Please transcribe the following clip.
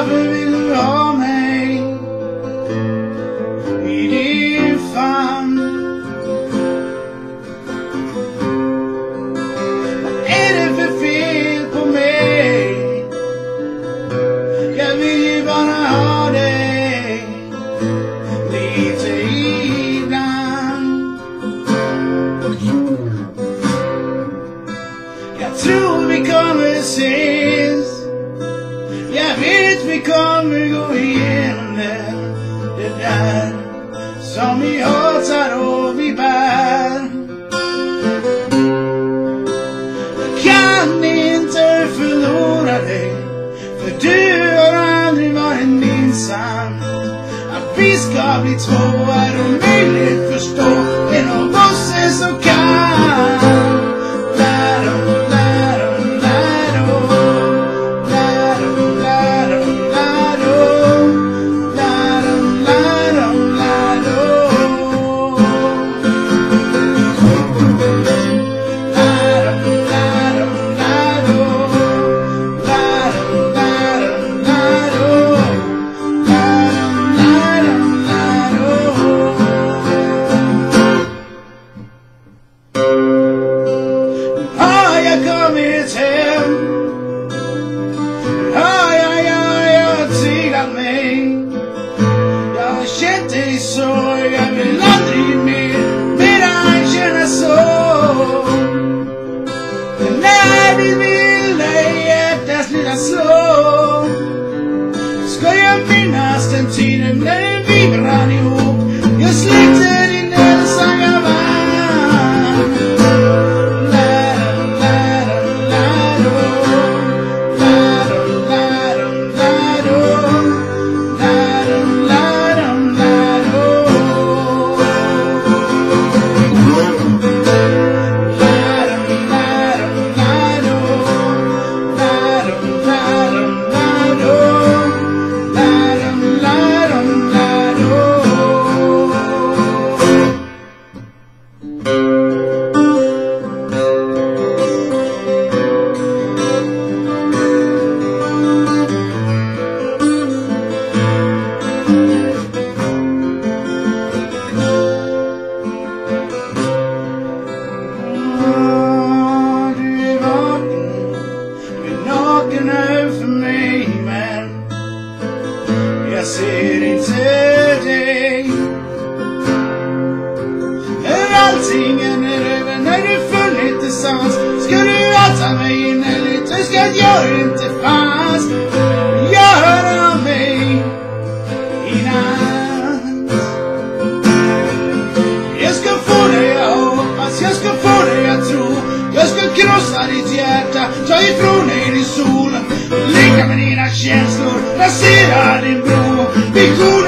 Varför vill du ha mig i din famn? Vad är det för fel på mig? Jag vill ju bara ha dig lite ibland. Jag tror vi kommer se vet vi kommer gå igenom det. Det där som vi hatar och vi bär. Jag kan inte förlora dig. För du har aldrig varit min sann. Att vi ska bli två är omöjligt förstå. En av oss är så kall. Ser dig. När allting är över, när du funnit tillsammans ska du alta mig innerligt, önska att jag inte fanns. Jag hör av mig i natt. Jag ska få dig att hoppas, jag ska få dig att tro Jag ska krossa ditt hjärta, ta ifrån dig din sol Leka med dina känslor, rasera din bror. Because